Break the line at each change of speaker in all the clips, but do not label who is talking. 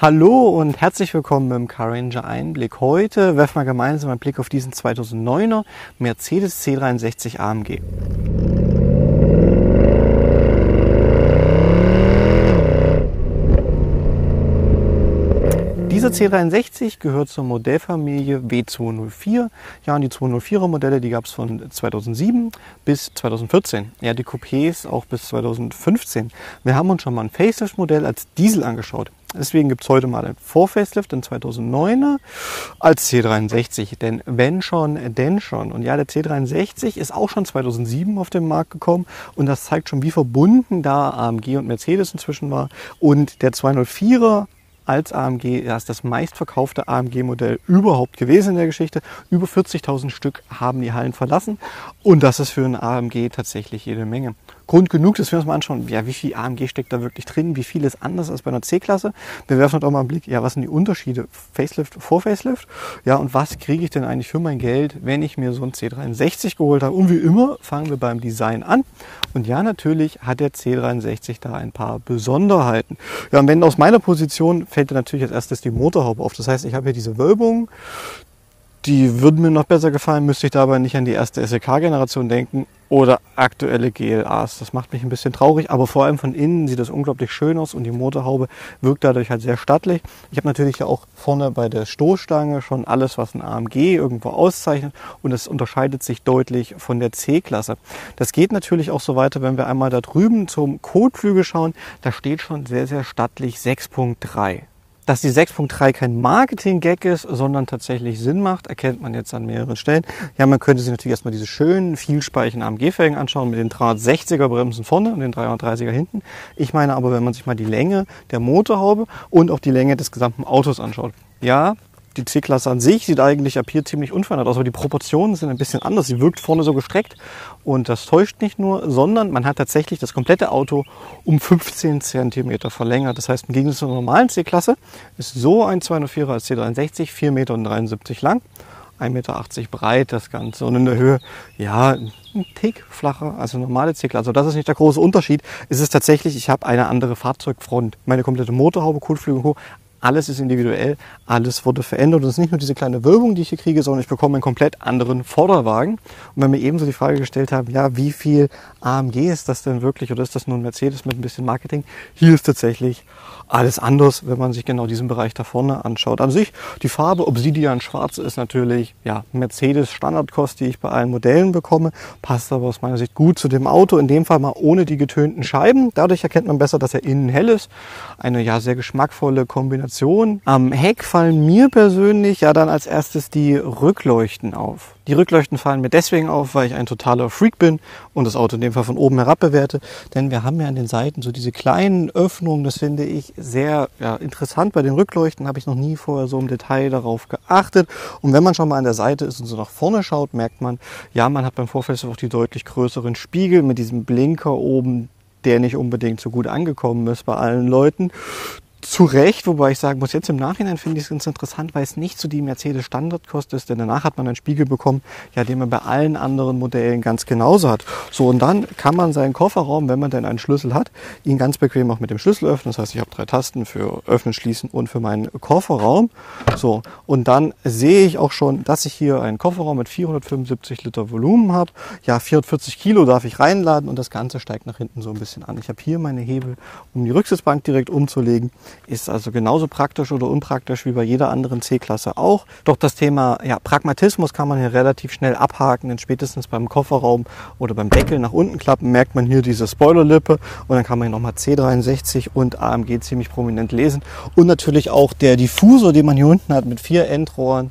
Hallo und herzlich willkommen im Car Ranger Einblick. Heute werfen wir gemeinsam einen Blick auf diesen 2009er Mercedes C63 AMG. Dieser C63 gehört zur Modellfamilie W204. Ja, und die 204er Modelle, die gab es von 2007 bis 2014. Ja, die Coupés auch bis 2015. Wir haben uns schon mal ein Facelift-Modell als Diesel angeschaut. Deswegen gibt es heute mal ein Vor-Facelift, den 2009er, als C63. Denn wenn schon, denn schon. Und ja, der C63 ist auch schon 2007 auf den Markt gekommen. Und das zeigt schon, wie verbunden da AMG und Mercedes inzwischen war. Und der 204er als AMG. Ist das meistverkaufte AMG-Modell überhaupt gewesen in der Geschichte. Über 40.000 Stück haben die Hallen verlassen. Und das ist für ein AMG tatsächlich jede Menge. Grund genug, dass wir uns mal anschauen, ja, wie viel AMG steckt da wirklich drin, wie viel ist anders als bei einer C-Klasse. Wir werfen halt auch mal einen Blick, ja, was sind die Unterschiede Facelift vor Facelift? Ja, und was kriege ich denn eigentlich für mein Geld, wenn ich mir so ein C63 geholt habe? Und wie immer fangen wir beim Design an. Und ja, natürlich hat der C63 da ein paar Besonderheiten. Ja, und wenn aus meiner Position fällt natürlich als erstes die Motorhaube auf. Das heißt, ich habe hier diese Wölbung, die würden mir noch besser gefallen, müsste ich dabei nicht an die erste SEK-Generation denken oder aktuelle GLAs. Das macht mich ein bisschen traurig, aber vor allem von innen sieht das unglaublich schön aus und die Motorhaube wirkt dadurch halt sehr stattlich. Ich habe natürlich ja auch vorne bei der Stoßstange schon alles, was ein AMG irgendwo auszeichnet und es unterscheidet sich deutlich von der C-Klasse. Das geht natürlich auch so weiter, wenn wir einmal da drüben zum Kotflügel schauen. Da steht schon sehr, sehr stattlich 6.3. Dass die 6.3 kein Marketing-Gag ist, sondern tatsächlich Sinn macht, erkennt man jetzt an mehreren Stellen. Ja, man könnte sich natürlich erstmal diese schönen, vielspeichigen AMG-Felgen anschauen mit den 360er Bremsen vorne und den 330er hinten. Ich meine aber, wenn man sich mal die Länge der Motorhaube und auch die Länge des gesamten Autos anschaut. Ja, die C-Klasse an sich sieht eigentlich ab hier ziemlich unverändert aus, aber die Proportionen sind ein bisschen anders. Sie wirkt vorne so gestreckt und das täuscht nicht nur, sondern man hat tatsächlich das komplette Auto um 15 cm verlängert. Das heißt, im Gegensatz zur normalen C-Klasse ist so ein 204er als C63 4,73 Meter lang. 1,80 Meter breit das Ganze und in der Höhe, ja, ein Tick flacher als eine normale C-Klasse. Also das ist nicht der große Unterschied. Es ist tatsächlich, ich habe eine andere Fahrzeugfront. Meine komplette Motorhaube, Kotflügel und Co. Alles ist individuell, alles wurde verändert. Und es ist nicht nur diese kleine Wölbung, die ich hier kriege, sondern ich bekomme einen komplett anderen Vorderwagen. Und wenn wir ebenso die Frage gestellt haben, ja, wie viel AMG ist das denn wirklich oder ist das nur ein Mercedes mit ein bisschen Marketing? Hier ist tatsächlich alles anders, wenn man sich genau diesen Bereich da vorne anschaut. An sich, die Farbe Obsidian Schwarz ist natürlich ja, Mercedes Standardkost, die ich bei allen Modellen bekomme, passt aber aus meiner Sicht gut zu dem Auto. In dem Fall mal ohne die getönten Scheiben. Dadurch erkennt man besser, dass er innen hell ist. Eine ja sehr geschmackvolle Kombination. Am Heck fallen mir persönlich ja dann als erstes die Rückleuchten auf. Die Rückleuchten fallen mir deswegen auf, weil ich ein totaler Freak bin und das Auto in dem Fall von oben herab bewerte. Denn wir haben ja an den Seiten so diese kleinen Öffnungen, das finde ich sehr ja, interessant. Bei den Rückleuchten habe ich noch nie vorher so im Detail darauf geachtet. Und wenn man schon mal an der Seite ist und so nach vorne schaut, merkt man, ja, man hat beim Vorfeld auch die deutlich größeren Spiegel mit diesem Blinker oben, der nicht unbedingt so gut angekommen ist bei allen Leuten zu Recht, wobei ich sagen muss, jetzt im Nachhinein finde ich es ganz interessant, weil es nicht so die Mercedes Standardkost ist, denn danach hat man einen Spiegel bekommen, ja, den man bei allen anderen Modellen ganz genauso hat. So, und dann kann man seinen Kofferraum, wenn man denn einen Schlüssel hat, ihn ganz bequem auch mit dem Schlüssel öffnen. Das heißt, ich habe drei Tasten für Öffnen, Schließen und für meinen Kofferraum. So, und dann sehe ich auch schon, dass ich hier einen Kofferraum mit 475 Liter Volumen habe. Ja, 440 Kilo darf ich reinladen und das Ganze steigt nach hinten so ein bisschen an. Ich habe hier meine Hebel, um die Rücksitzbank direkt umzulegen. Ist also genauso praktisch oder unpraktisch wie bei jeder anderen C-Klasse auch. Doch das Thema ja, Pragmatismus kann man hier relativ schnell abhaken, denn spätestens beim Kofferraum oder beim Deckel nach unten klappen merkt man hier diese Spoilerlippe und dann kann man hier nochmal C63 und AMG ziemlich prominent lesen. Und natürlich auch der Diffusor, den man hier unten hat mit vier Endrohren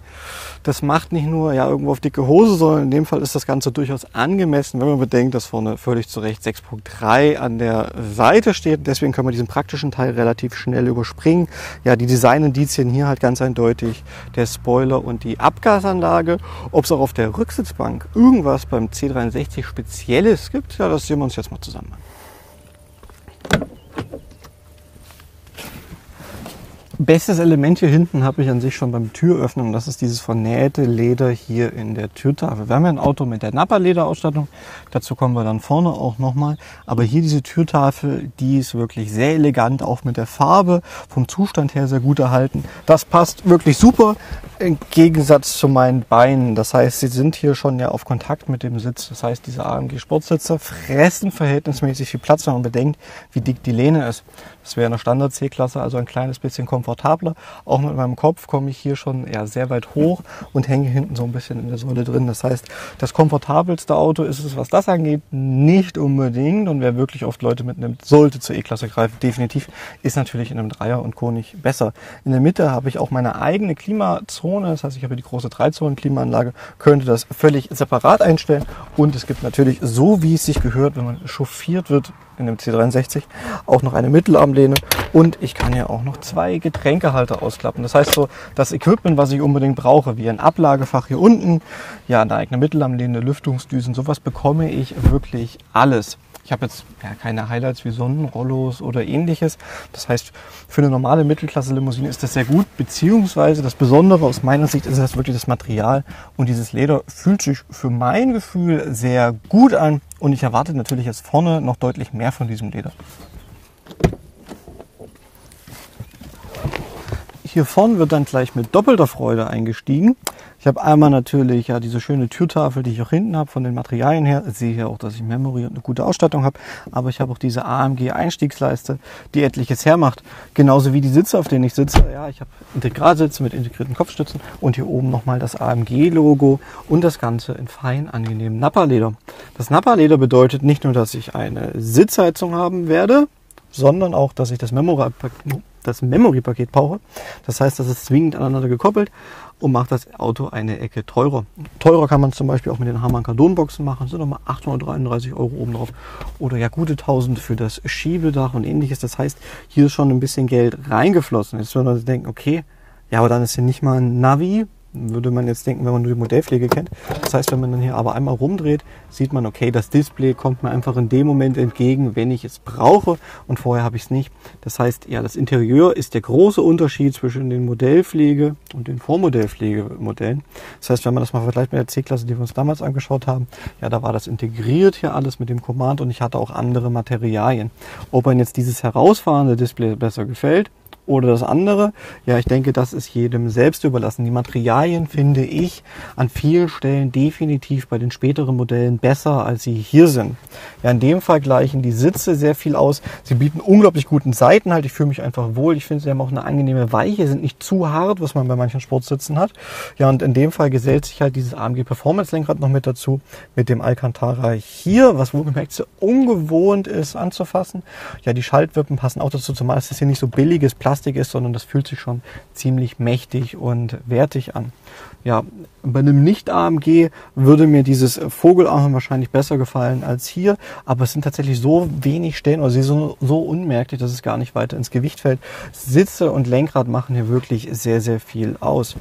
das macht nicht nur ja irgendwo auf dicke Hose, sondern in dem Fall ist das Ganze durchaus angemessen, wenn man bedenkt, dass vorne völlig zu Recht 6.3 an der Seite steht. Deswegen können wir diesen praktischen Teil relativ schnell überspringen. Ja, die Designindizien hier halt ganz eindeutig der Spoiler und die Abgasanlage. Ob es auch auf der Rücksitzbank irgendwas beim C63 Spezielles gibt, ja, das sehen wir uns jetzt mal zusammen an. Bestes Element hier hinten habe ich an sich schon beim Türöffnen und das ist dieses vernähte Leder hier in der Türtafel. Wir haben ja ein Auto mit der Nappa-Lederausstattung, dazu kommen wir dann vorne auch nochmal. Aber hier diese Türtafel, die ist wirklich sehr elegant, auch mit der Farbe, vom Zustand her sehr gut erhalten. Das passt wirklich super im Gegensatz zu meinen Beinen. Das heißt, sie sind hier schon ja auf Kontakt mit dem Sitz. Das heißt, diese AMG Sportsitze fressen verhältnismäßig viel Platz, wenn man bedenkt, wie dick die Lehne ist. Das wäre eine Standard C-Klasse, also ein kleines bisschen komfortabler. Auch mit meinem Kopf komme ich hier schon ja, sehr weit hoch und hänge hinten so ein bisschen in der Säule drin. Das heißt, das komfortabelste Auto ist es, was das angeht, nicht unbedingt. Und wer wirklich oft Leute mitnimmt, sollte zur E-Klasse greifen. Definitiv ist natürlich in einem Dreier und Co. nicht besser. In der Mitte habe ich auch meine eigene Klimazone. Das heißt, ich habe die große Dreizonen-Klimaanlage, könnte das völlig separat einstellen. Und es gibt natürlich, so wie es sich gehört, wenn man chauffiert wird, in dem C63 auch noch eine Mittelarmlehne und ich kann ja auch noch zwei Getränkehalter ausklappen. Das heißt so, das Equipment, was ich unbedingt brauche, wie ein Ablagefach hier unten, ja, eine eigene Mittelarmlehne, Lüftungsdüsen, sowas bekomme ich wirklich alles. Ich habe jetzt ja, keine Highlights wie Sonnenrollos oder ähnliches. Das heißt, für eine normale Mittelklasse-Limousine ist das sehr gut. Beziehungsweise das Besondere aus meiner Sicht ist das wirklich das Material. Und dieses Leder fühlt sich für mein Gefühl sehr gut an. Und ich erwarte natürlich jetzt vorne noch deutlich mehr von diesem Leder. Hier vorne wird dann gleich mit doppelter Freude eingestiegen. Ich habe einmal natürlich ja diese schöne Türtafel, die ich auch hinten habe von den Materialien her. Ich sehe hier auch, dass ich Memory und eine gute Ausstattung habe. Aber ich habe auch diese AMG Einstiegsleiste, die etliches hermacht. Genauso wie die Sitze, auf denen ich sitze. Ja, ich habe Integralsitze mit integrierten Kopfstützen und hier oben nochmal das AMG-Logo und das Ganze in fein angenehmen Nappa-Leder. Das Nappa-Leder bedeutet nicht nur, dass ich eine Sitzheizung haben werde, sondern auch, dass ich das Memory-Paket das Memory-Paket brauche. Das heißt, das ist zwingend aneinander gekoppelt und macht das Auto eine Ecke teurer. Teurer kann man zum Beispiel auch mit den Harman Kardon Boxen machen, sind nochmal 833 Euro oben drauf. Oder ja gute 1000 für das Schiebedach und ähnliches. Das heißt, hier ist schon ein bisschen Geld reingeflossen. Jetzt würde man denken, okay, ja, aber dann ist hier nicht mal ein Navi, würde man jetzt denken, wenn man nur die Modellpflege kennt. Das heißt, wenn man dann hier aber einmal rumdreht, sieht man, okay, das Display kommt mir einfach in dem Moment entgegen, wenn ich es brauche und vorher habe ich es nicht. Das heißt, ja, das Interieur ist der große Unterschied zwischen den Modellpflege und den Vormodellpflegemodellen. Das heißt, wenn man das mal vergleicht mit der C-Klasse, die wir uns damals angeschaut haben, ja, da war das integriert hier alles mit dem Command und ich hatte auch andere Materialien. Ob man jetzt dieses herausfahrende Display besser gefällt, oder das andere. Ja, ich denke, das ist jedem selbst überlassen. Die Materialien finde ich an vielen Stellen definitiv bei den späteren Modellen besser, als sie hier sind. Ja, in dem Fall gleichen die Sitze sehr viel aus. Sie bieten unglaublich guten Seitenhalt. Ich fühle mich einfach wohl. Ich finde, sie haben auch eine angenehme Weiche, sind nicht zu hart, was man bei manchen Sportsitzen hat. Ja, und in dem Fall gesellt sich halt dieses AMG Performance Lenkrad noch mit dazu, mit dem Alcantara hier, was wohlgemerkt so ungewohnt ist anzufassen. Ja, die Schaltwippen passen auch dazu, zumal es ist hier nicht so billiges Plastik Plastik ist, sondern das fühlt sich schon ziemlich mächtig und wertig an. Ja, bei einem Nicht-AMG würde mir dieses Vogelarm wahrscheinlich besser gefallen als hier, aber es sind tatsächlich so wenig Stellen oder sie sind so unmerklich, dass es gar nicht weiter ins Gewicht fällt. Sitze und Lenkrad machen hier wirklich sehr, sehr viel aus.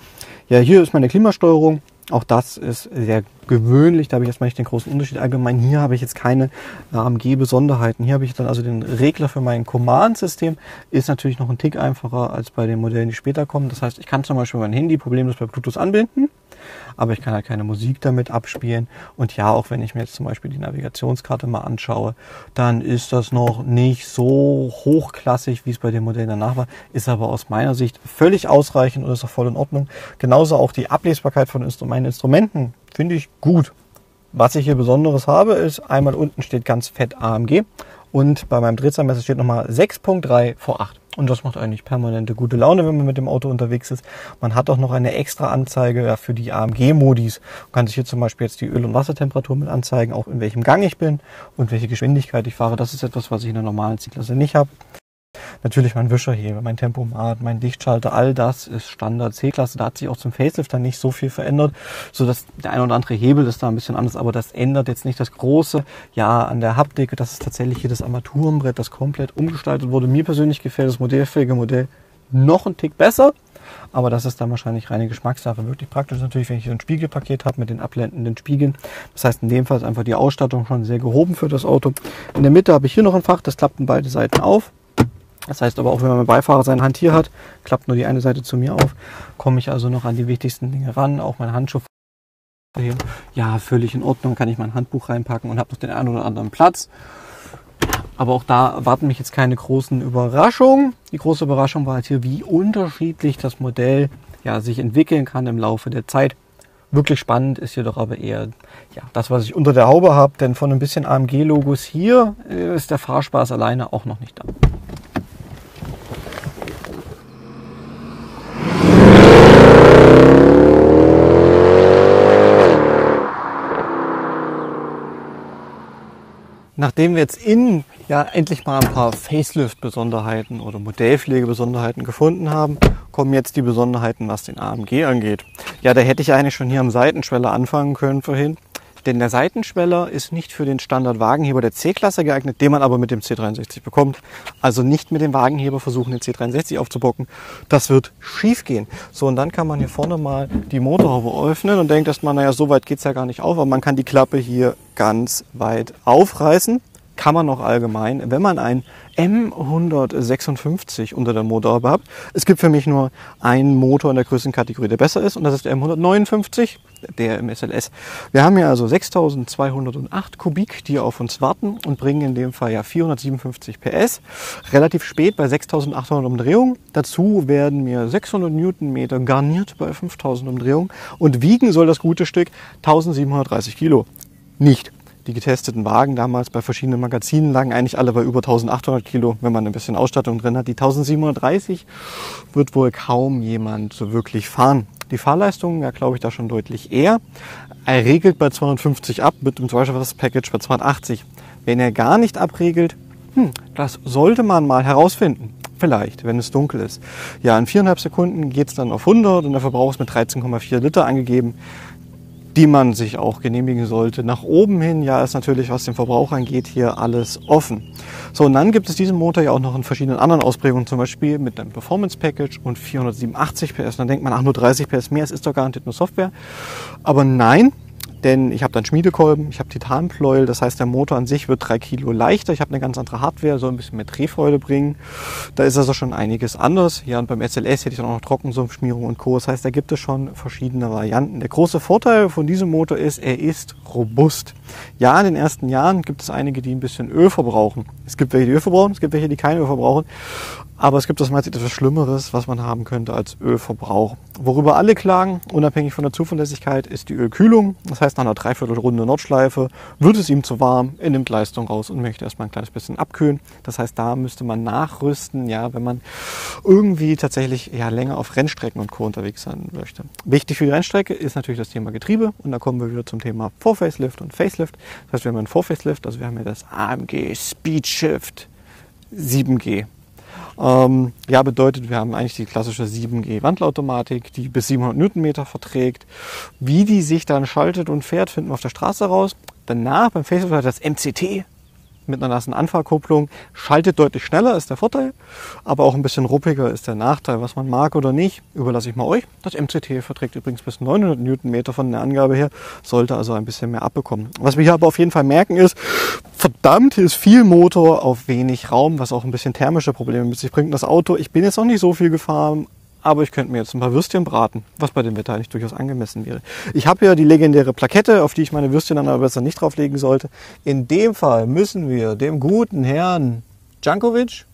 Ja, hier ist meine Klimasteuerung. Auch das ist sehr gewöhnlich. Da habe ich erstmal nicht den großen Unterschied. Allgemein hier habe ich jetzt keine AMG-Besonderheiten. Hier habe ich dann also den Regler für mein Command-System. Ist natürlich noch ein Tick einfacher als bei den Modellen, die später kommen. Das heißt, ich kann zum Beispiel mein Handy problemlos bei Bluetooth anbinden aber ich kann halt keine Musik damit abspielen. Und ja, auch wenn ich mir jetzt zum Beispiel die Navigationskarte mal anschaue, dann ist das noch nicht so hochklassig, wie es bei den Modellen danach war, ist aber aus meiner Sicht völlig ausreichend und ist auch voll in Ordnung. Genauso auch die Ablesbarkeit von meinen Instrumenten finde ich gut. Was ich hier Besonderes habe, ist einmal unten steht ganz fett AMG und bei meinem Drehzahlmesser steht nochmal 6.3 vor 8. Und das macht eigentlich permanente gute Laune, wenn man mit dem Auto unterwegs ist. Man hat auch noch eine extra Anzeige ja, für die AMG-Modis. Man kann sich hier zum Beispiel jetzt die Öl- und Wassertemperatur mit anzeigen, auch in welchem Gang ich bin und welche Geschwindigkeit ich fahre. Das ist etwas, was ich in der normalen C-Klasse nicht habe. Natürlich mein Wischerheber, mein Tempomat, mein Lichtschalter, all das ist Standard C-Klasse. Da hat sich auch zum Facelift dann nicht so viel verändert, so dass der ein oder andere Hebel ist da ein bisschen anders, aber das ändert jetzt nicht das Große. Ja, an der Haptik, das ist tatsächlich hier das Armaturenbrett, das komplett umgestaltet wurde. Mir persönlich gefällt das modellfähige Modell noch ein Tick besser. Aber das ist dann wahrscheinlich reine Geschmackssache. Wirklich praktisch natürlich, wenn ich ein Spiegelpaket habe mit den abblendenden Spiegeln. Das heißt, in dem Fall ist einfach die Ausstattung schon sehr gehoben für das Auto. In der Mitte habe ich hier noch ein Fach, das klappt in beide Seiten auf. Das heißt aber auch, wenn mit Beifahrer seine Hand hier hat, klappt nur die eine Seite zu mir auf, komme ich also noch an die wichtigsten Dinge ran, auch mein Handschuh. Ja, völlig in Ordnung, kann ich mein Handbuch reinpacken und habe noch den einen oder anderen Platz. Aber auch da erwarten mich jetzt keine großen Überraschungen. Die große Überraschung war halt hier, wie unterschiedlich das Modell ja, sich entwickeln kann im Laufe der Zeit. Wirklich spannend ist jedoch aber eher ja, das, was ich unter der Haube habe, denn von ein bisschen AMG-Logos hier ist der Fahrspaß alleine auch noch nicht da. Nachdem wir jetzt innen ja endlich mal ein paar Facelift-Besonderheiten oder Modellpflege-Besonderheiten gefunden haben, kommen jetzt die Besonderheiten, was den AMG angeht. Ja, da hätte ich eigentlich schon hier am Seitenschweller anfangen können vorhin. Denn der Seitenschweller ist nicht für den Standard-Wagenheber der C-Klasse geeignet, den man aber mit dem C63 bekommt. Also nicht mit dem Wagenheber versuchen, den C63 aufzubocken. Das wird schief gehen. So, und dann kann man hier vorne mal die Motorhaube öffnen und denkt erstmal, naja, so weit geht's ja gar nicht auf, aber man kann die Klappe hier ganz weit aufreißen. Kann man noch allgemein, wenn man ein M156 unter der Motorhaube hat. Es gibt für mich nur einen Motor in der größten Kategorie, der besser ist, und das ist der M159 der im SLS. Wir haben hier also 6208 Kubik, die auf uns warten und bringen in dem Fall ja 457 PS. Relativ spät bei 6800 Umdrehungen. Dazu werden mir 600 Newtonmeter garniert bei 5000 Umdrehungen und wiegen soll das gute Stück 1730 Kilo. Nicht. Die getesteten Wagen damals bei verschiedenen Magazinen lagen eigentlich alle bei über 1800 Kilo, wenn man ein bisschen Ausstattung drin hat. Die 1730 wird wohl kaum jemand so wirklich fahren. Die Fahrleistung, ja, glaube ich, da schon deutlich eher. Er regelt bei 250 ab mit dem Package bei 280. Wenn er gar nicht abregelt, hm, das sollte man mal herausfinden. Vielleicht, wenn es dunkel ist. Ja, in viereinhalb Sekunden geht es dann auf 100 und der Verbrauch ist mit 13,4 Liter angegeben die man sich auch genehmigen sollte. Nach oben hin, ja, ist natürlich, was den Verbrauch angeht, hier alles offen. So, und dann gibt es diesen Motor ja auch noch in verschiedenen anderen Ausprägungen, zum Beispiel mit einem Performance Package und 487 PS. Dann denkt man, ach, nur 30 PS mehr, es ist doch garantiert nur Software. Aber nein, denn ich habe dann Schmiedekolben, ich habe Titanpleuel, das heißt der Motor an sich wird drei Kilo leichter, ich habe eine ganz andere Hardware, soll ein bisschen mehr Drehfreude bringen. Da ist also schon einiges anders. Ja, und beim SLS hätte ich dann auch noch Trockensumpfschmierung und Co. Das heißt, da gibt es schon verschiedene Varianten. Der große Vorteil von diesem Motor ist, er ist robust. Ja, in den ersten Jahren gibt es einige, die ein bisschen Öl verbrauchen. Es gibt welche, die Öl verbrauchen, es gibt welche, die kein Öl verbrauchen. Aber es gibt meiner Sicht etwas Schlimmeres, was man haben könnte als Ölverbrauch. Worüber alle klagen, unabhängig von der Zuverlässigkeit, ist die Ölkühlung. Das heißt, nach einer Dreiviertelrunde Nordschleife wird es ihm zu warm, er nimmt Leistung raus und möchte erstmal ein kleines bisschen abkühlen. Das heißt, da müsste man nachrüsten, ja, wenn man irgendwie tatsächlich ja, länger auf Rennstrecken und Co. unterwegs sein möchte. Wichtig für die Rennstrecke ist natürlich das Thema Getriebe und da kommen wir wieder zum Thema Vorfacelift und Facelift. Das heißt, wir haben ein Vorfacelift, also wir haben hier das AMG Speedshift 7G. Ähm, ja, bedeutet, wir haben eigentlich die klassische 7G Wandlautomatik, die bis 700 Newtonmeter verträgt. Wie die sich dann schaltet und fährt, finden wir auf der Straße raus. Danach beim Facebook hat das MCT mit einer nassen Anfahrkupplung. Schaltet deutlich schneller, ist der Vorteil, aber auch ein bisschen ruppiger ist der Nachteil. Was man mag oder nicht, überlasse ich mal euch. Das MCT verträgt übrigens bis 900 Newtonmeter von der Angabe her, sollte also ein bisschen mehr abbekommen. Was wir hier aber auf jeden Fall merken ist, verdammt, hier ist viel Motor auf wenig Raum, was auch ein bisschen thermische Probleme mit sich bringt. Das Auto, ich bin jetzt noch nicht so viel gefahren, aber ich könnte mir jetzt ein paar Würstchen braten, was bei dem Wetter eigentlich durchaus angemessen wäre. Ich habe ja die legendäre Plakette, auf die ich meine Würstchen dann aber besser nicht drauflegen sollte. In dem Fall müssen wir dem guten Herrn Jankovic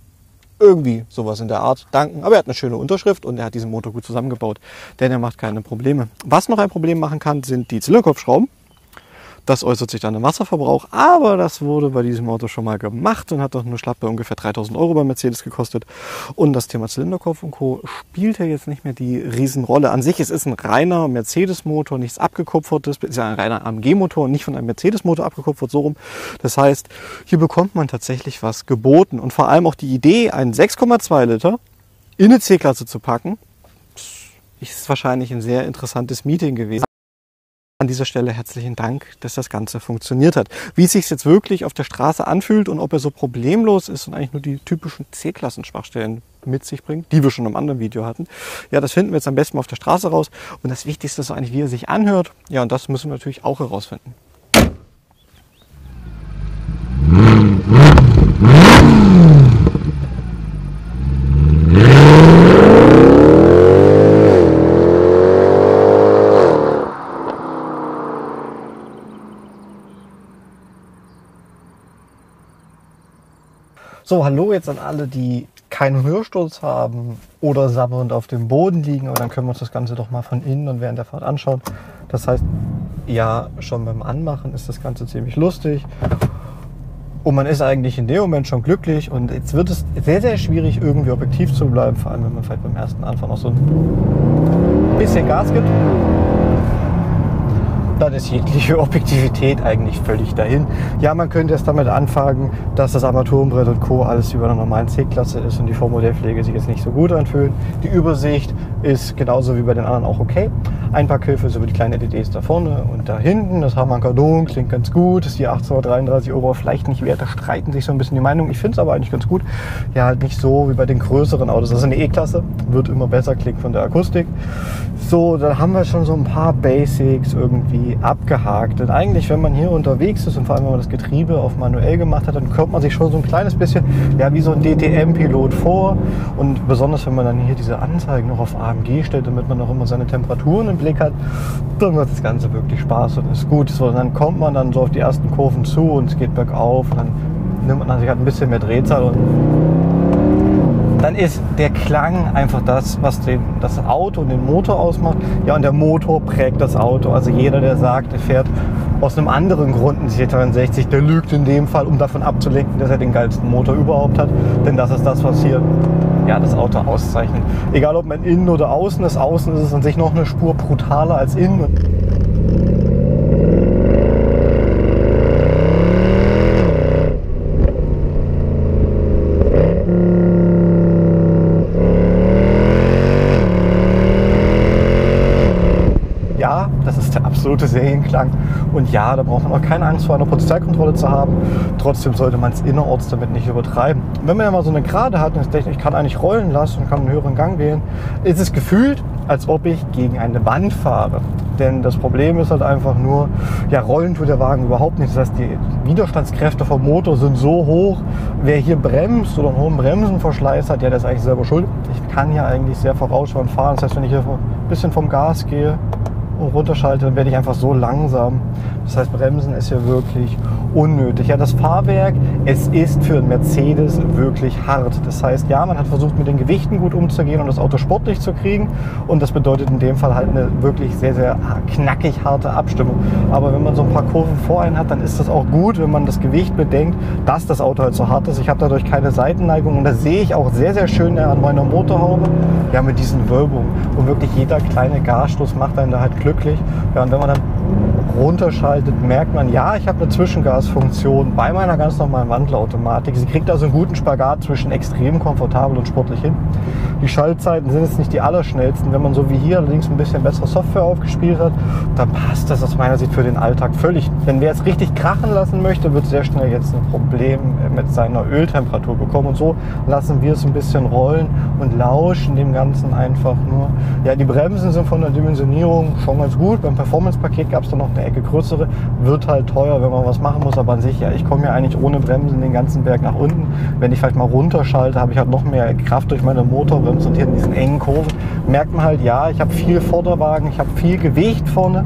irgendwie sowas in der Art danken. Aber er hat eine schöne Unterschrift und er hat diesen Motor gut zusammengebaut, denn er macht keine Probleme. Was noch ein Problem machen kann, sind die Zylinderkopfschrauben. Das äußert sich dann im Wasserverbrauch, aber das wurde bei diesem Auto schon mal gemacht und hat doch eine Schlappe ungefähr 3000 Euro bei Mercedes gekostet. Und das Thema Zylinderkopf und Co. spielt ja jetzt nicht mehr die Riesenrolle. An sich es ist ein reiner Mercedes-Motor, nichts abgekupfertes, ist ja ein reiner AMG-Motor, nicht von einem Mercedes-Motor abgekupfert, so rum. Das heißt, hier bekommt man tatsächlich was geboten und vor allem auch die Idee, einen 6,2 Liter in eine C-Klasse zu packen, ist wahrscheinlich ein sehr interessantes Meeting gewesen. An dieser Stelle herzlichen Dank, dass das Ganze funktioniert hat. Wie es sich jetzt wirklich auf der Straße anfühlt und ob er so problemlos ist und eigentlich nur die typischen C-Klassen-Schwachstellen mit sich bringt, die wir schon im anderen Video hatten. Ja, das finden wir jetzt am besten auf der Straße raus. Und das Wichtigste ist eigentlich, wie er sich anhört. Ja, und das müssen wir natürlich auch herausfinden. So, hallo jetzt an alle, die keinen Hörsturz haben oder sabbernd auf dem Boden liegen. Aber dann können wir uns das Ganze doch mal von innen und während der Fahrt anschauen. Das heißt, ja, schon beim Anmachen ist das Ganze ziemlich lustig. Und man ist eigentlich in dem Moment schon glücklich. Und jetzt wird es sehr, sehr schwierig, irgendwie objektiv zu bleiben. Vor allem, wenn man vielleicht beim ersten Anfang noch so ein bisschen Gas gibt dann ist jegliche Objektivität eigentlich völlig dahin. Ja, man könnte jetzt damit anfangen, dass das Armaturenbrett und Co. alles über einer normalen C-Klasse ist und die Vormodellpflege sich jetzt nicht so gut anfühlen. Die Übersicht ist genauso wie bei den anderen auch okay. Einpackhilfe ist über die kleinen LEDs da vorne und da hinten. Das haben wir Kardon, klingt ganz gut. Ist die 1833 Euro vielleicht nicht wert. Da streiten sich so ein bisschen die Meinungen. Ich finde es aber eigentlich ganz gut. Ja, halt nicht so wie bei den größeren Autos. Das ist eine E-Klasse, wird immer besser, klingt von der Akustik. So, da haben wir schon so ein paar Basics irgendwie abgehakt. Denn eigentlich, wenn man hier unterwegs ist und vor allem, wenn man das Getriebe auf manuell gemacht hat, dann kommt man sich schon so ein kleines bisschen ja, wie so ein DTM-Pilot vor. Und besonders, wenn man dann hier diese Anzeigen noch auf AMG stellt, damit man auch immer seine Temperaturen im Blick hat, dann macht das Ganze wirklich Spaß und ist gut. So, und dann kommt man dann so auf die ersten Kurven zu und es geht bergauf. Dann nimmt man sich halt ein bisschen mehr Drehzahl und dann ist der Klang einfach das, was den, das Auto und den Motor ausmacht. Ja, und der Motor prägt das Auto. Also jeder, der sagt, er fährt aus einem anderen Grund einen C63, der lügt in dem Fall, um davon abzulenken, dass er den geilsten Motor überhaupt hat. Denn das ist das, was hier ja, das Auto auszeichnet. Egal ob man innen oder außen ist. Außen ist es an sich noch eine Spur brutaler als innen. Absolute Serienklang. Und ja, da braucht man auch keine Angst vor einer Polizeikontrolle zu haben. Trotzdem sollte man es innerorts damit nicht übertreiben. wenn man ja mal so eine Gerade hat und denkt, ich kann eigentlich rollen lassen und kann einen höheren Gang wählen, ist es gefühlt, als ob ich gegen eine Wand fahre. Denn das Problem ist halt einfach nur, ja, rollen tut der Wagen überhaupt nicht. Das heißt, die Widerstandskräfte vom Motor sind so hoch, wer hier bremst oder einen hohen Bremsenverschleiß hat, ja, der ist eigentlich selber schuld. Ich kann ja eigentlich sehr vorausschauend fahren. Das heißt, wenn ich hier ein bisschen vom Gas gehe, und runterschalte, dann werde ich einfach so langsam. Das heißt, Bremsen ist hier wirklich unnötig. Ja, das Fahrwerk, es ist für einen Mercedes wirklich hart. Das heißt, ja, man hat versucht, mit den Gewichten gut umzugehen und das Auto sportlich zu kriegen. Und das bedeutet in dem Fall halt eine wirklich sehr, sehr knackig harte Abstimmung. Aber wenn man so ein paar Kurven vor einen hat, dann ist das auch gut, wenn man das Gewicht bedenkt, dass das Auto halt so hart ist. Ich habe dadurch keine Seitenneigung und das sehe ich auch sehr, sehr schön an meiner Motorhaube. Ja, mit diesen Wölbungen. Und wirklich jeder kleine Gasstoß macht einen da halt glücklich. Ja, und wenn man dann runterschaltet, merkt man, ja, ich habe eine Zwischengasfunktion bei meiner ganz normalen Wandlerautomatik. Sie kriegt also einen guten Spagat zwischen extrem komfortabel und sportlich hin. Die Schaltzeiten sind jetzt nicht die allerschnellsten. Wenn man so wie hier allerdings ein bisschen bessere Software aufgespielt hat, dann passt das aus meiner Sicht für den Alltag völlig. Denn wer es richtig krachen lassen möchte, wird sehr schnell jetzt ein Problem mit seiner Öltemperatur bekommen. Und so lassen wir es ein bisschen rollen und lauschen dem Ganzen einfach nur. Ja, die Bremsen sind von der Dimensionierung schon ganz gut. Beim Performance-Paket gab es dann noch eine Ecke größere. Wird halt teuer, wenn man was machen muss. Aber an sich, ja, ich komme ja eigentlich ohne Bremsen den ganzen Berg nach unten. Wenn ich vielleicht mal runterschalte, habe ich halt noch mehr Kraft durch meine Motorbremse Kurven und hier in diesen engen Kurven merkt man halt, ja, ich habe viel Vorderwagen, ich habe viel Gewicht vorne.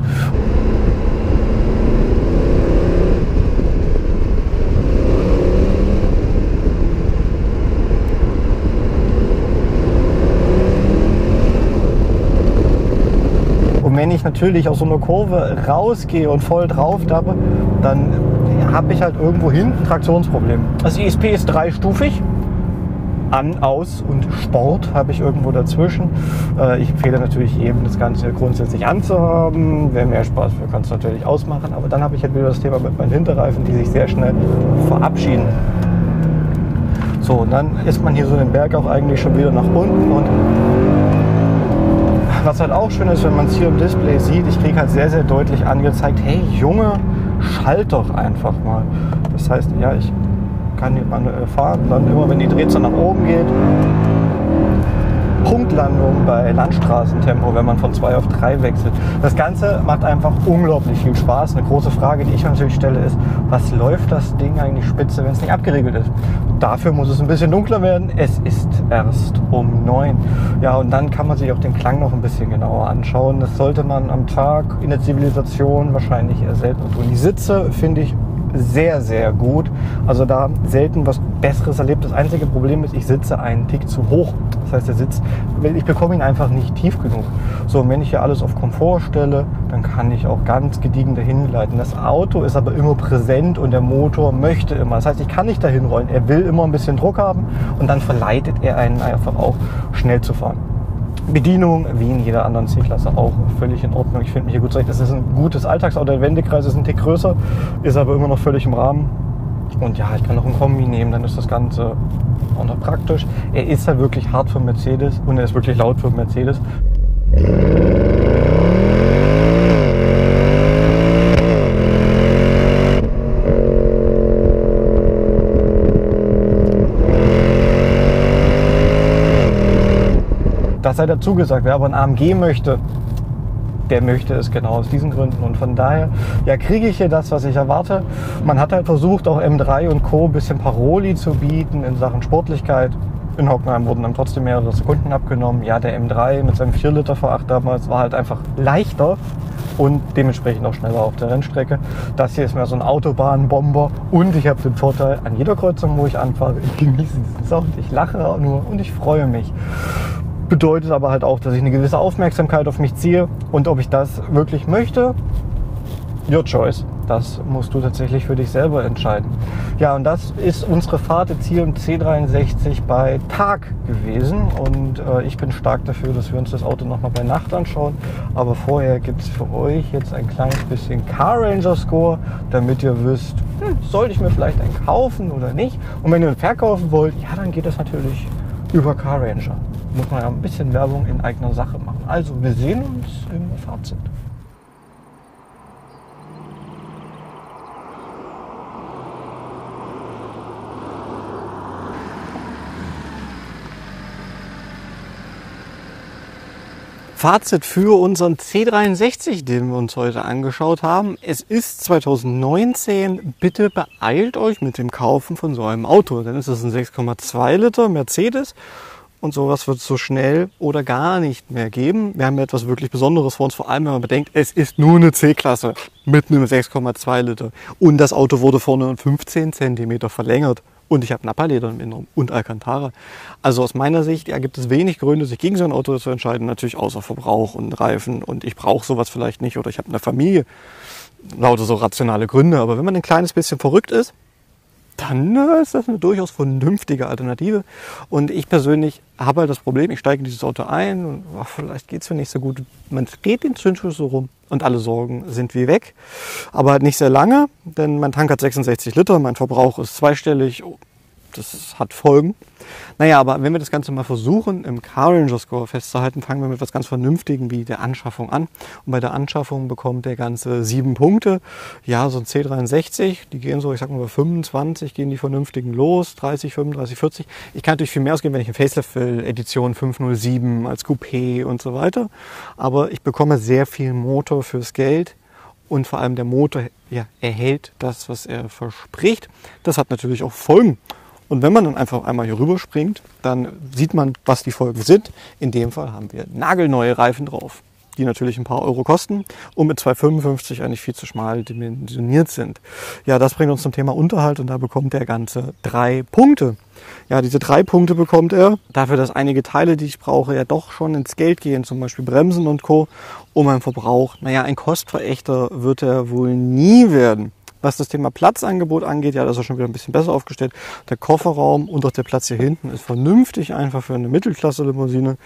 Und wenn ich natürlich aus so einer Kurve rausgehe und voll drauf dappe, dann habe ich halt irgendwo hinten ein Traktionsproblem. Das ISP ist dreistufig an, aus und Sport habe ich irgendwo dazwischen. Äh, ich empfehle natürlich eben, das Ganze grundsätzlich anzuhaben. Wer mehr Spaß will, kann es natürlich ausmachen. Aber dann habe ich halt wieder das Thema mit meinen Hinterreifen, die sich sehr schnell verabschieden. So, und dann ist man hier so den Berg auch eigentlich schon wieder nach unten und was halt auch schön ist, wenn man es hier im Display sieht, ich kriege halt sehr, sehr deutlich angezeigt, hey Junge, schalt doch einfach mal. Das heißt, ja, ich kann hier manuell fahren. Dann immer, wenn die Drehzahl nach oben geht, Punktlandung bei Landstraßentempo, wenn man von 2 auf 3 wechselt. Das Ganze macht einfach unglaublich viel Spaß. Eine große Frage, die ich natürlich stelle, ist, was läuft das Ding eigentlich spitze, wenn es nicht abgeriegelt ist? Dafür muss es ein bisschen dunkler werden. Es ist erst um 9. Ja, und dann kann man sich auch den Klang noch ein bisschen genauer anschauen. Das sollte man am Tag in der Zivilisation wahrscheinlich eher selten tun. Die Sitze finde ich sehr, sehr gut. Also da selten was Besseres erlebt. Das einzige Problem ist, ich sitze einen Tick zu hoch. Das heißt, der Sitz, ich bekomme ihn einfach nicht tief genug. So, und wenn ich hier alles auf Komfort stelle, dann kann ich auch ganz gediegen dahin leiten. Das Auto ist aber immer präsent und der Motor möchte immer. Das heißt, ich kann nicht dahin rollen. Er will immer ein bisschen Druck haben und dann verleitet er einen einfach auch schnell zu fahren. Bedienung, wie in jeder anderen C-Klasse auch, völlig in Ordnung. Ich finde mich hier gut zurecht. Es ist ein gutes Alltagsauto. Der Wendekreis ist ein Tick größer, ist aber immer noch völlig im Rahmen. Und ja, ich kann noch einen Kombi nehmen, dann ist das Ganze auch noch praktisch. Er ist halt wirklich hart für Mercedes und er ist wirklich laut für Mercedes. Sei dazu gesagt, wer aber ein AMG möchte, der möchte es genau aus diesen Gründen. Und von daher ja, kriege ich hier das, was ich erwarte. Man hat halt versucht, auch M3 und Co. ein bisschen Paroli zu bieten in Sachen Sportlichkeit. In Hockenheim wurden dann trotzdem mehrere Sekunden abgenommen. Ja, der M3 mit seinem 4 Liter V8 damals war halt einfach leichter und dementsprechend auch schneller auf der Rennstrecke. Das hier ist mehr so ein Autobahnbomber und ich habe den Vorteil, an jeder Kreuzung, wo ich anfahre, ich genieße diesen Sound, ich lache nur und ich freue mich bedeutet aber halt auch, dass ich eine gewisse Aufmerksamkeit auf mich ziehe. Und ob ich das wirklich möchte, your choice. Das musst du tatsächlich für dich selber entscheiden. Ja, und das ist unsere Fahrt jetzt hier im C63 bei Tag gewesen. Und äh, ich bin stark dafür, dass wir uns das Auto nochmal bei Nacht anschauen. Aber vorher gibt es für euch jetzt ein kleines bisschen Car Ranger Score, damit ihr wisst, hm, sollte ich mir vielleicht einen kaufen oder nicht. Und wenn ihr einen verkaufen wollt, ja, dann geht das natürlich über Car Ranger. Muss man ja ein bisschen Werbung in eigener Sache machen. Also, wir sehen uns im Fazit. Fazit für unseren C63, den wir uns heute angeschaut haben. Es ist 2019. Bitte beeilt euch mit dem Kaufen von so einem Auto. Denn es ist ein 6,2 Liter Mercedes und sowas wird es so schnell oder gar nicht mehr geben. Wir haben etwas wirklich Besonderes vor uns, vor allem wenn man bedenkt, es ist nur eine C-Klasse mit einem 6,2 Liter. Und das Auto wurde vorne um 15 Zentimeter verlängert. Und ich habe Nappa-Leder im Inneren und Alcantara. Also aus meiner Sicht ja, gibt es wenig Gründe, sich gegen so ein Auto zu entscheiden. Natürlich außer Verbrauch und Reifen. Und ich brauche sowas vielleicht nicht oder ich habe eine Familie. Lauter so rationale Gründe. Aber wenn man ein kleines bisschen verrückt ist, dann ist das eine durchaus vernünftige Alternative. Und ich persönlich habe halt das Problem, ich steige in dieses Auto ein und ach, vielleicht geht's mir nicht so gut. Man dreht den Zündschlüssel rum und alle Sorgen sind wie weg. Aber halt nicht sehr lange, denn mein Tank hat 66 Liter, mein Verbrauch ist zweistellig das hat Folgen. Naja, aber wenn wir das Ganze mal versuchen, im Car Ranger Score festzuhalten, fangen wir mit etwas ganz Vernünftigem wie der Anschaffung an. Und bei der Anschaffung bekommt der Ganze sieben Punkte. Ja, so ein C63, die gehen so, ich sag mal, bei 25 gehen die vernünftigen los, 30, 35, 40. Ich kann natürlich viel mehr ausgeben, wenn ich eine Facelift will, Edition 507 als Coupé und so weiter. Aber ich bekomme sehr viel Motor fürs Geld und vor allem der Motor ja, erhält das, was er verspricht. Das hat natürlich auch Folgen. Und wenn man dann einfach einmal hier rüber springt, dann sieht man, was die Folgen sind. In dem Fall haben wir nagelneue Reifen drauf, die natürlich ein paar Euro kosten und mit 2,55 eigentlich viel zu schmal dimensioniert sind. Ja, das bringt uns zum Thema Unterhalt und da bekommt der Ganze drei Punkte. Ja, diese drei Punkte bekommt er dafür, dass einige Teile, die ich brauche, ja doch schon ins Geld gehen, zum Beispiel Bremsen und Co. Um mein Verbrauch. Naja, ein Kostverächter wird er wohl nie werden. Was das Thema Platzangebot angeht, ja, das ist schon wieder ein bisschen besser aufgestellt. Der Kofferraum und auch der Platz hier hinten ist vernünftig einfach für eine Mittelklasse-Limousine.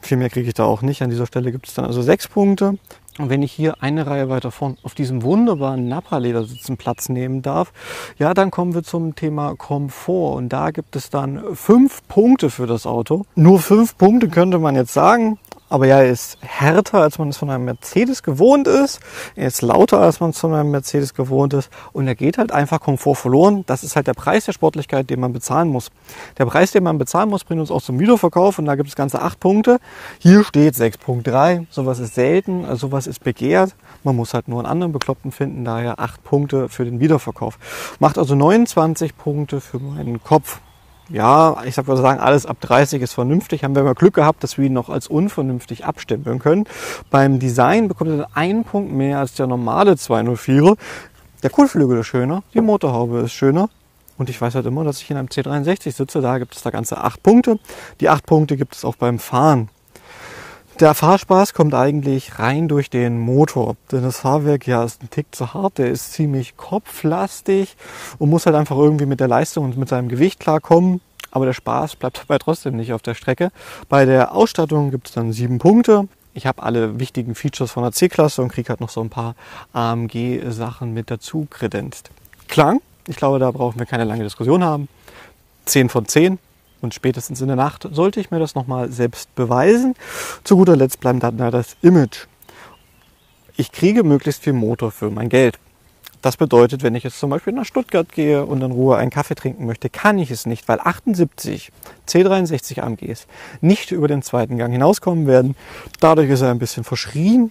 Viel mehr kriege ich da auch nicht. An dieser Stelle gibt es dann also sechs Punkte. Und wenn ich hier eine Reihe weiter vorn auf diesem wunderbaren Nappa-Ledersitzen Platz nehmen darf, ja, dann kommen wir zum Thema Komfort. Und da gibt es dann fünf Punkte für das Auto. Nur fünf Punkte könnte man jetzt sagen. Aber ja, er ist härter, als man es von einem Mercedes gewohnt ist. Er ist lauter, als man es von einem Mercedes gewohnt ist. Und er geht halt einfach Komfort verloren. Das ist halt der Preis der Sportlichkeit, den man bezahlen muss. Der Preis, den man bezahlen muss, bringt uns auch zum Wiederverkauf. Und da gibt es ganze acht Punkte. Hier steht 6.3. Sowas ist selten, also sowas ist begehrt. Man muss halt nur einen anderen Bekloppten finden. Daher acht Punkte für den Wiederverkauf. Macht also 29 Punkte für meinen Kopf ja, ich würde sagen, alles ab 30 ist vernünftig. Haben wir mal Glück gehabt, dass wir ihn noch als unvernünftig abstempeln können. Beim Design bekommt er einen Punkt mehr als der normale 204er. Der Kotflügel ist schöner, die Motorhaube ist schöner. Und ich weiß halt immer, dass ich in einem C63 sitze. Da gibt es da ganze acht Punkte. Die acht Punkte gibt es auch beim Fahren. Der Fahrspaß kommt eigentlich rein durch den Motor. Denn das Fahrwerk ja ist ein Tick zu hart, der ist ziemlich kopflastig und muss halt einfach irgendwie mit der Leistung und mit seinem Gewicht klarkommen. Aber der Spaß bleibt dabei trotzdem nicht auf der Strecke. Bei der Ausstattung gibt es dann sieben Punkte. Ich habe alle wichtigen Features von der C-Klasse und kriege halt noch so ein paar AMG-Sachen mit dazu kredenzt. Klang, ich glaube, da brauchen wir keine lange Diskussion haben. 10 von 10. Und spätestens in der Nacht sollte ich mir das nochmal selbst beweisen. Zu guter Letzt bleibt dann das Image. Ich kriege möglichst viel Motor für mein Geld. Das bedeutet, wenn ich jetzt zum Beispiel nach Stuttgart gehe und in Ruhe einen Kaffee trinken möchte, kann ich es nicht, weil 78 C63 AMGs nicht über den zweiten Gang hinauskommen werden. Dadurch ist er ein bisschen verschrien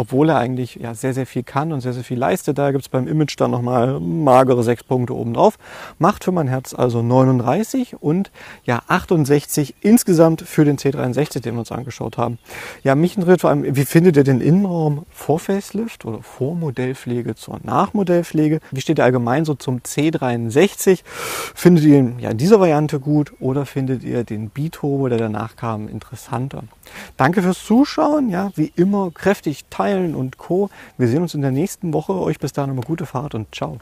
obwohl er eigentlich ja, sehr, sehr viel kann und sehr, sehr viel leistet. Da gibt es beim Image dann nochmal magere sechs Punkte obendrauf. Macht für mein Herz also 39 und ja 68 insgesamt für den C63, den wir uns angeschaut haben. Ja, mich interessiert vor allem, wie findet ihr den Innenraum vor Facelift oder vor Modellpflege zur Nachmodellpflege? Wie steht ihr allgemein so zum C63? Findet ihr ihn ja in dieser Variante gut oder findet ihr den Biturbo, der danach kam, interessanter? Danke fürs Zuschauen. Ja, wie immer kräftig teilen und Co. Wir sehen uns in der nächsten Woche. Euch bis dahin eine gute Fahrt und ciao.